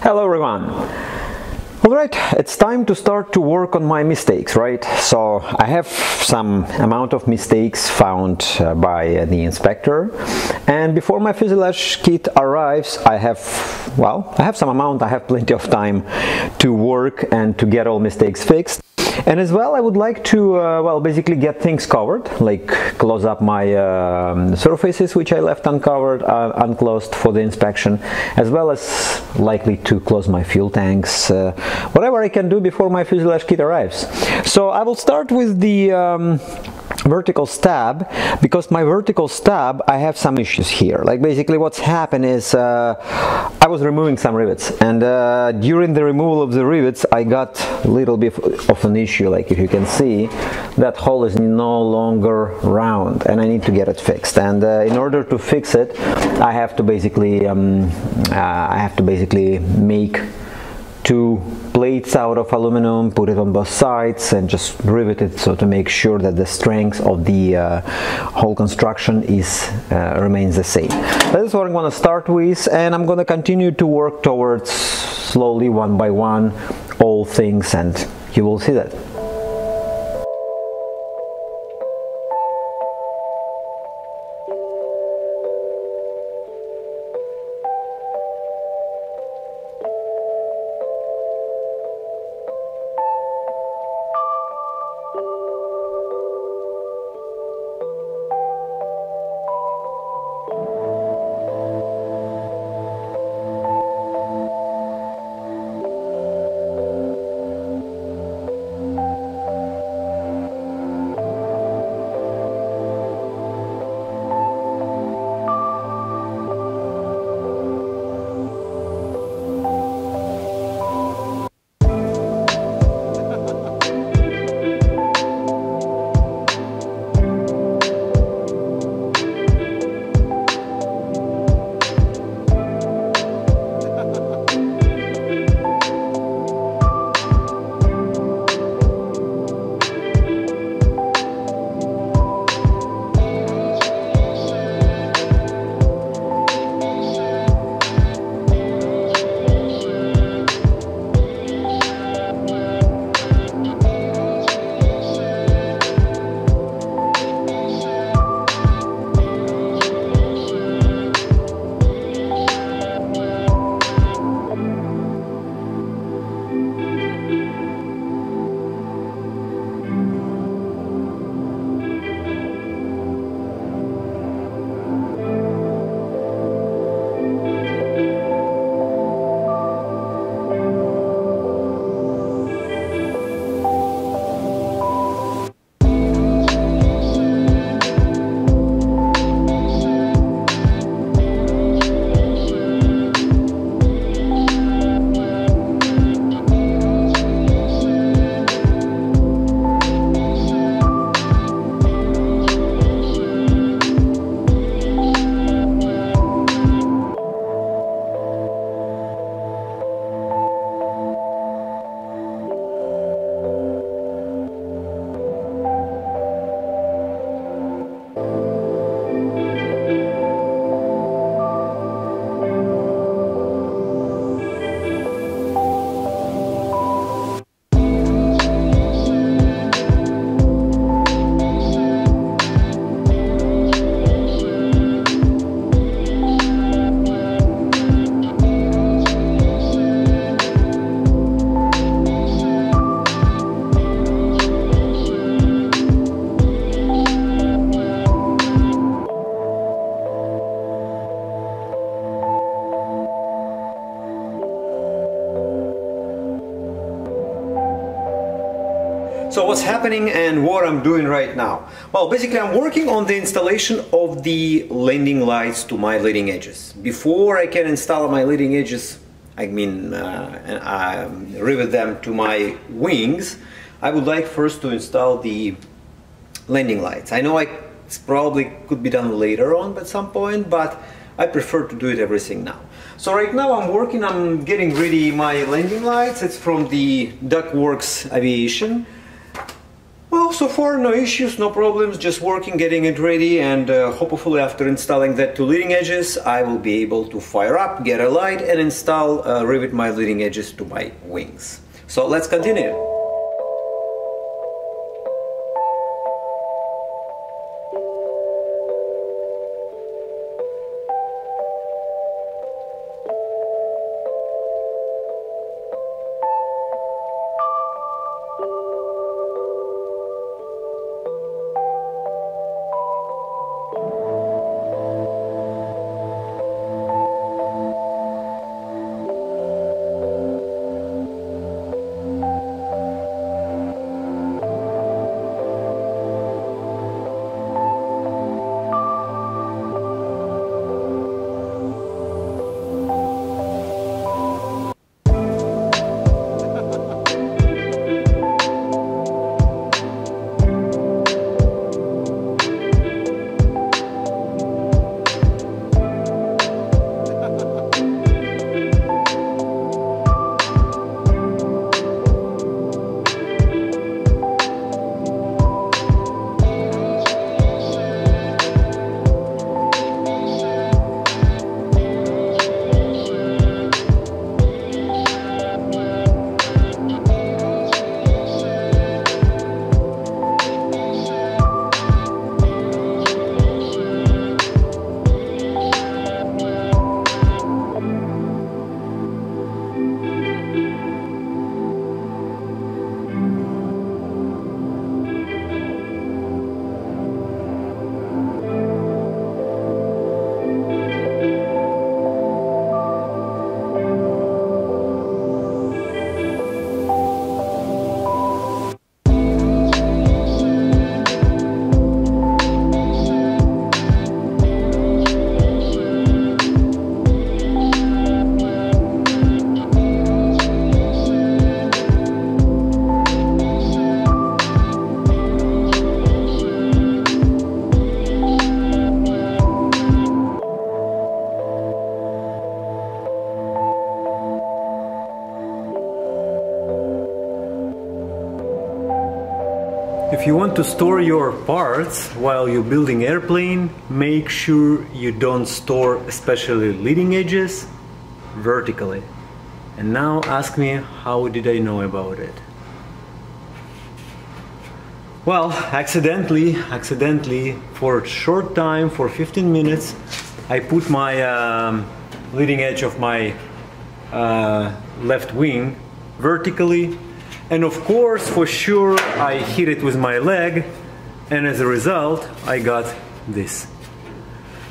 Hello everyone! Alright, it's time to start to work on my mistakes, right? So I have some amount of mistakes found uh, by the inspector and before my fuselage kit arrives I have, well, I have some amount, I have plenty of time to work and to get all mistakes fixed. And as well, I would like to, uh, well, basically get things covered, like close up my uh, surfaces which I left uncovered, uh, unclosed for the inspection, as well as likely to close my fuel tanks, uh, whatever I can do before my fuselage kit arrives. So I will start with the um, vertical stab because my vertical stab I have some issues here like basically what's happened is uh, I was removing some rivets and uh, during the removal of the rivets I got a little bit of an issue like if you can see that hole is no longer round and I need to get it fixed and uh, in order to fix it I have to basically um, uh, I have to basically make two plates out of aluminum, put it on both sides and just rivet it so to make sure that the strength of the uh, whole construction is uh, remains the same. That is what I'm going to start with and I'm going to continue to work towards slowly one by one all things and you will see that. So what's happening and what I'm doing right now? Well, basically I'm working on the installation of the landing lights to my leading edges. Before I can install my leading edges, I mean uh, um, rivet them to my wings, I would like first to install the landing lights. I know I probably could be done later on at some point, but I prefer to do it everything now. So right now I'm working, I'm getting ready my landing lights. It's from the Duckworks Aviation. So far no issues, no problems, just working, getting it ready and uh, hopefully after installing that two leading edges I will be able to fire up, get a light and install, uh, rivet my leading edges to my wings. So let's continue. Store your parts while you're building airplane, make sure you don't store especially leading edges vertically. And now ask me how did I know about it? Well, accidentally, accidentally, for a short time, for 15 minutes, I put my um, leading edge of my uh, left wing vertically and of course, for sure, I hit it with my leg, and as a result, I got this.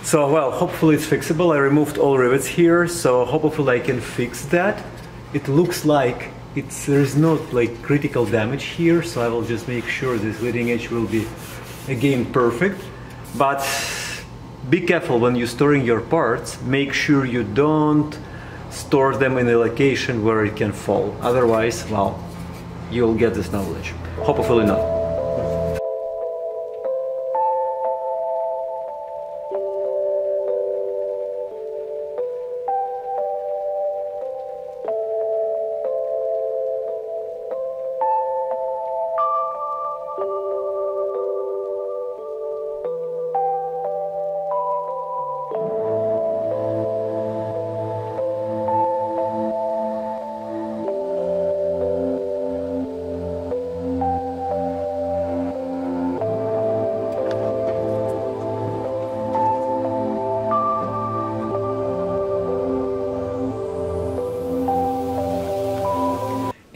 So, well, hopefully it's fixable. I removed all rivets here, so hopefully I can fix that. It looks like it's there's no like critical damage here, so I will just make sure this leading edge will be again perfect. But be careful when you're storing your parts. Make sure you don't store them in a location where it can fall. Otherwise, well, you'll get this knowledge. Hopefully not.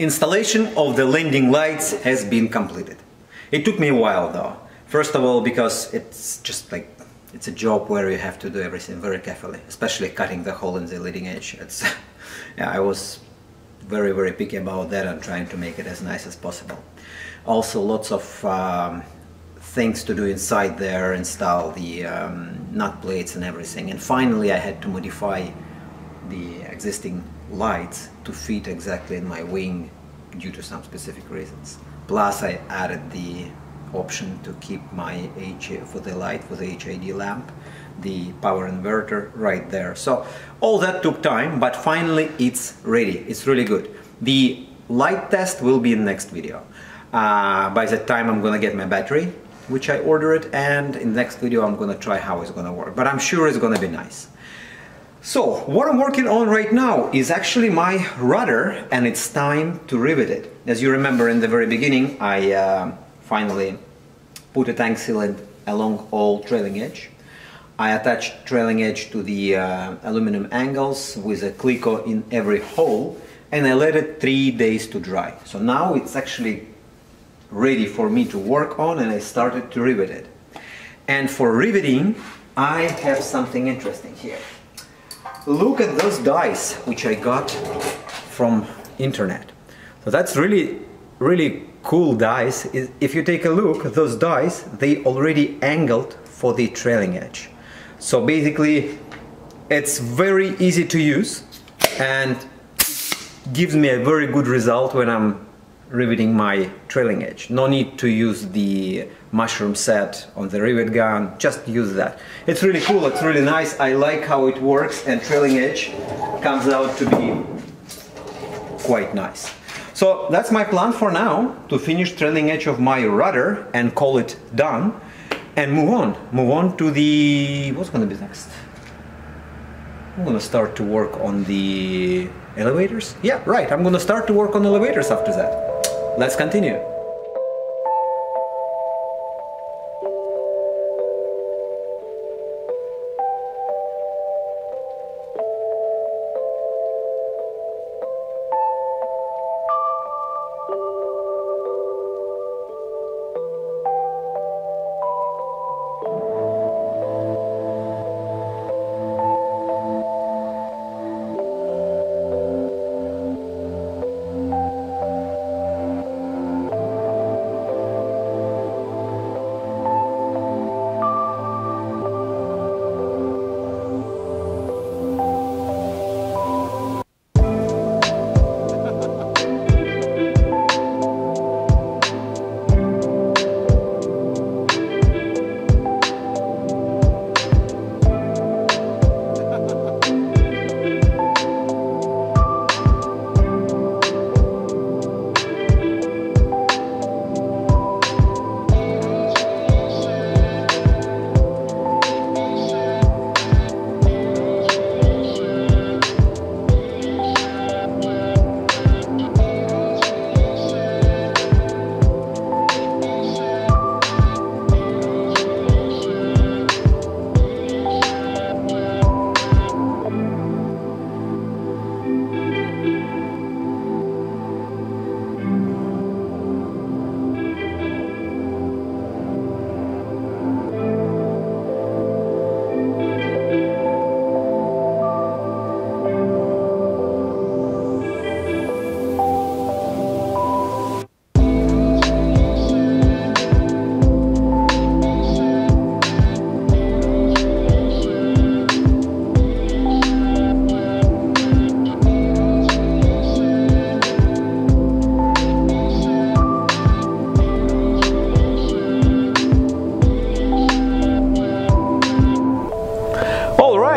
Installation of the landing lights has been completed. It took me a while though. First of all because it's just like it's a job where you have to do everything very carefully, especially cutting the hole in the leading edge. It's yeah, I was very very picky about that and trying to make it as nice as possible. Also lots of um, things to do inside there, install the um, nut plates and everything. And finally I had to modify the existing lights to fit exactly in my wing due to some specific reasons. Plus I added the option to keep my H for the light for the HID lamp the power inverter right there. So all that took time, but finally it's ready. It's really good. The light test will be in the next video. Uh, by that time I'm gonna get my battery, which I ordered, and in the next video I'm gonna try how it's gonna work. But I'm sure it's gonna be nice. So, what I'm working on right now is actually my rudder and it's time to rivet it. As you remember in the very beginning, I uh, finally put a tank sealant along all trailing edge. I attached trailing edge to the uh, aluminum angles with a Cleco in every hole and I let it three days to dry. So now it's actually ready for me to work on and I started to rivet it. And for riveting, I have something interesting here. Look at those dice which I got from internet. So that's really, really cool dice. If you take a look, those dice, they already angled for the trailing edge. So basically, it's very easy to use and gives me a very good result when I'm riveting my trailing edge. No need to use the mushroom set on the rivet gun, just use that. It's really cool, it's really nice, I like how it works and trailing edge comes out to be quite nice. So that's my plan for now, to finish trailing edge of my rudder and call it done and move on. Move on to the... what's gonna be next? I'm gonna start to work on the elevators? Yeah, right, I'm gonna start to work on elevators after that. Let's continue.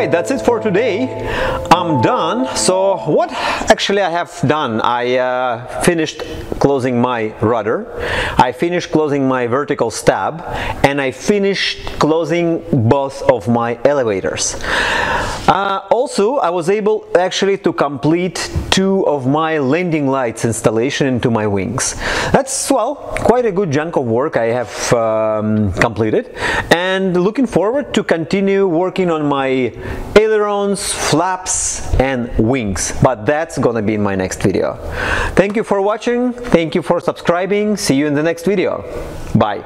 Right that's it for today. I'm done. So what actually I have done I uh, finished closing my rudder. I finished closing my vertical stab and I finished closing both of my elevators. Uh, also I was able actually to complete two of my landing lights installation into my wings that's well quite a good chunk of work I have um, completed and looking forward to continue working on my ailerons, flaps and wings but that's gonna be in my next video. Thank you for watching, thank you for subscribing, see you in the next video. Bye.